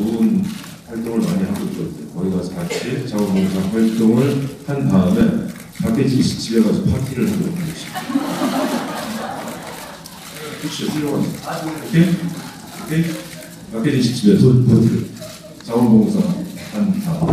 좋은 활동을 많이 하고 있거든요. 거기 가서 같이 자원봉사 활동을 한 다음에 박혜진 씨 집에 가서 파티를 하도록 하겠습니다. 혹시 훌륭하죠. 오케이? 오케이? 박혜진 씨 집에서 파티를 자원봉사 한 다음에